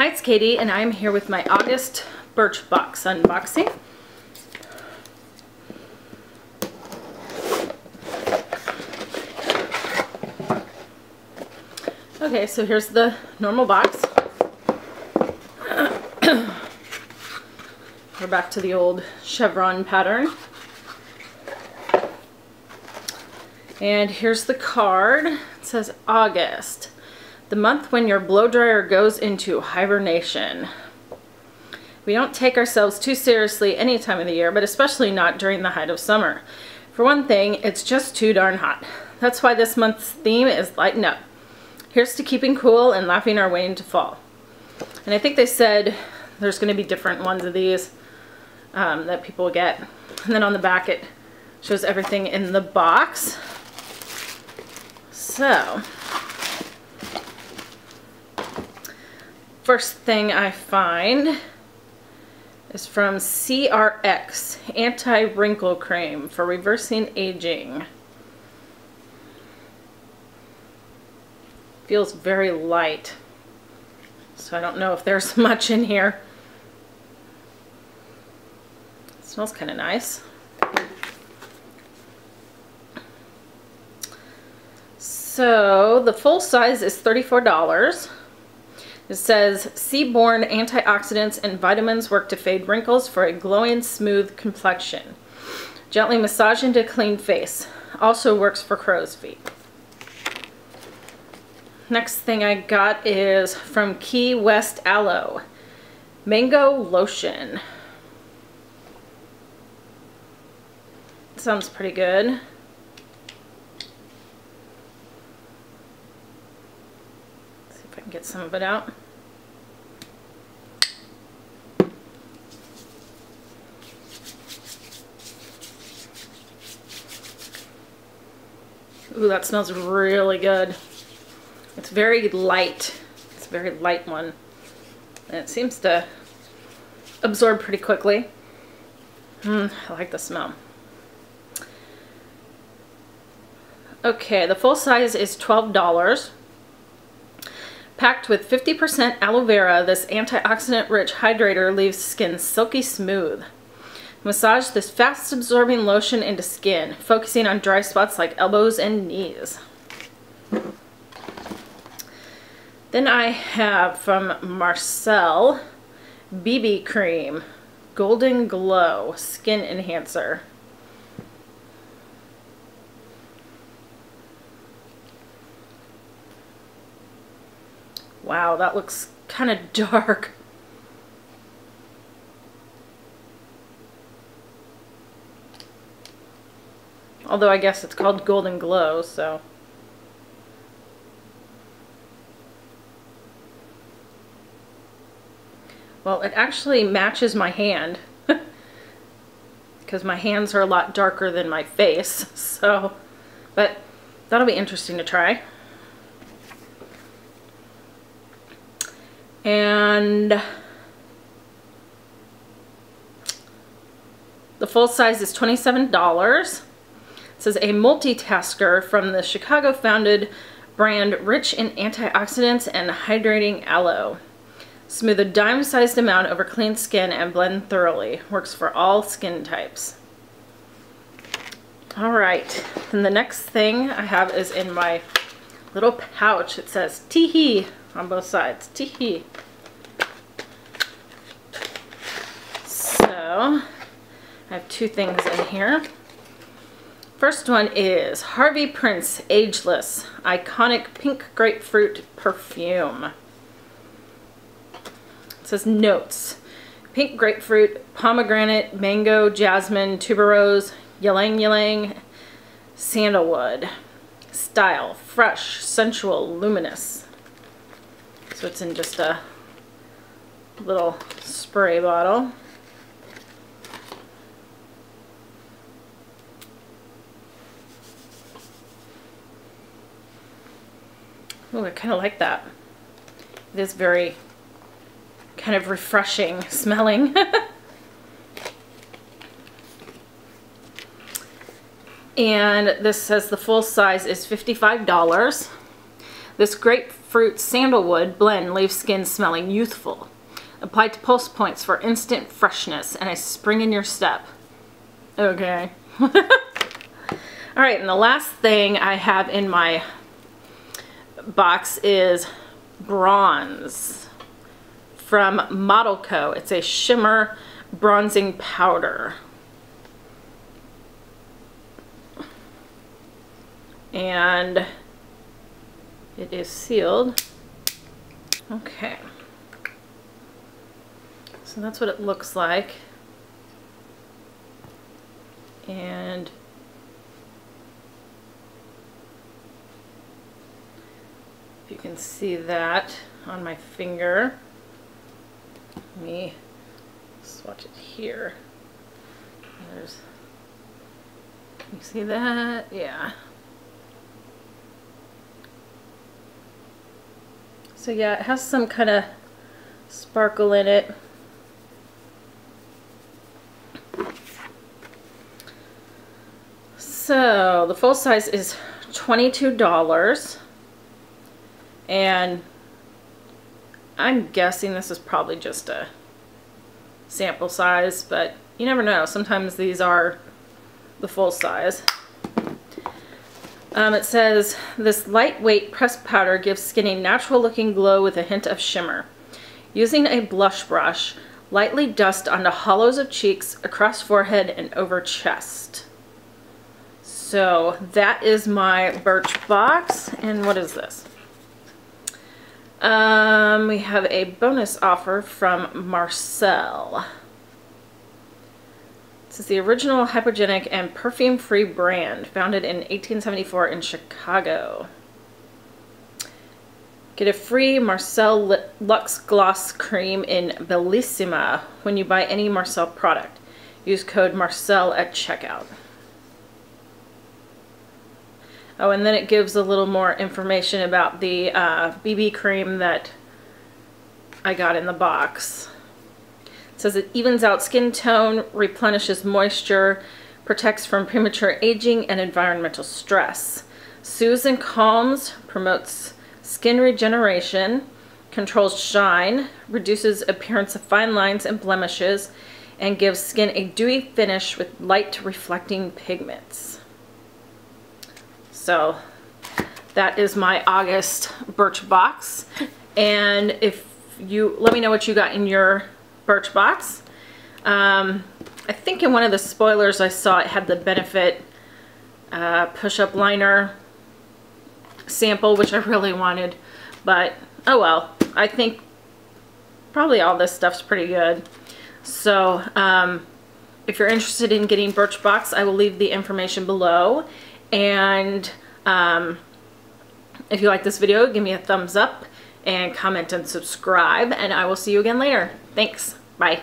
Hi, it's Katie, and I'm here with my August Birchbox unboxing. Okay, so here's the normal box. We're back to the old chevron pattern. And here's the card. It says August, the month when your blow dryer goes into hibernation. We don't take ourselves too seriously any time of the year, but especially not during the height of summer. For one thing, it's just too darn hot. That's why this month's theme is lighten up. Here's to keeping cool and laughing our way into fall. And I think they said there's going to be different ones of these um, that people get. And then on the back it shows everything in the box. So, first thing I find is from CRX Anti-Wrinkle Cream for Reversing Aging. Feels very light. So I don't know if there's much in here. It smells kind of nice. So the full size is $34. It says seaborne antioxidants and vitamins work to fade wrinkles for a glowing smooth complexion. Gently massage into clean face. Also works for crow's feet. Next thing I got is from Key West Aloe. Mango Lotion. Sounds pretty good. see if I can get some of it out. Ooh, that smells really good. It's very light. It's a very light one. And it seems to absorb pretty quickly. Mm, I like the smell. Okay, the full size is $12. Packed with 50% aloe vera, this antioxidant-rich hydrator leaves skin silky smooth. Massage this fast-absorbing lotion into skin, focusing on dry spots like elbows and knees. Then I have from Marcelle BB Cream Golden Glow Skin Enhancer. Wow, that looks kind of dark. Although I guess it's called Golden Glow, so... Well, it actually matches my hand because my hands are a lot darker than my face. So, but that'll be interesting to try. And the full size is $27. It says a multitasker from the Chicago founded brand rich in antioxidants and hydrating aloe. Smooth a dime-sized amount over clean skin and blend thoroughly. Works for all skin types. All right, and the next thing I have is in my little pouch. It says teehee on both sides. Teehee. So, I have two things in here. First one is Harvey Prince Ageless Iconic Pink Grapefruit Perfume It says notes. Pink grapefruit, pomegranate, mango, jasmine, tuberose, ylang ylang, sandalwood. Style, fresh, sensual, luminous. So it's in just a little spray bottle. Oh, I kind of like that. It is very kind of refreshing smelling. and this says the full size is $55. This grapefruit sandalwood blend leaves skin smelling youthful. Apply to pulse points for instant freshness and a spring in your step. Okay. All right, and the last thing I have in my box is Bronze from Model Co. It's a shimmer bronzing powder. And it is sealed. Okay. So that's what it looks like. And if you can see that on my finger, let me swatch it here. There's, you see that? Yeah. So yeah, it has some kind of sparkle in it. So the full size is $22 and I'm guessing this is probably just a sample size, but you never know. Sometimes these are the full size. Um, it says, this lightweight pressed powder gives skin a natural looking glow with a hint of shimmer. Using a blush brush, lightly dust onto hollows of cheeks, across forehead, and over chest. So that is my Birchbox. And what is this? Um, we have a bonus offer from Marcelle. This is the original hypoallergenic and perfume-free brand, founded in 1874 in Chicago. Get a free Marcelle Luxe Gloss Cream in Bellissima when you buy any Marcelle product. Use code MARCEL at checkout. Oh, and then it gives a little more information about the uh, BB cream that I got in the box. It says it evens out skin tone, replenishes moisture, protects from premature aging and environmental stress, soothes and calms, promotes skin regeneration, controls shine, reduces appearance of fine lines and blemishes, and gives skin a dewy finish with light reflecting pigments. So that is my August Birchbox. And if you, let me know what you got in your Birchbox. Um, I think in one of the spoilers I saw it had the Benefit uh, push-up liner sample, which I really wanted. But, oh well. I think probably all this stuff's pretty good. So, um, if you're interested in getting Birchbox, I will leave the information below. And um, if you like this video, give me a thumbs up and comment and subscribe. And I will see you again later. Thanks. Bye.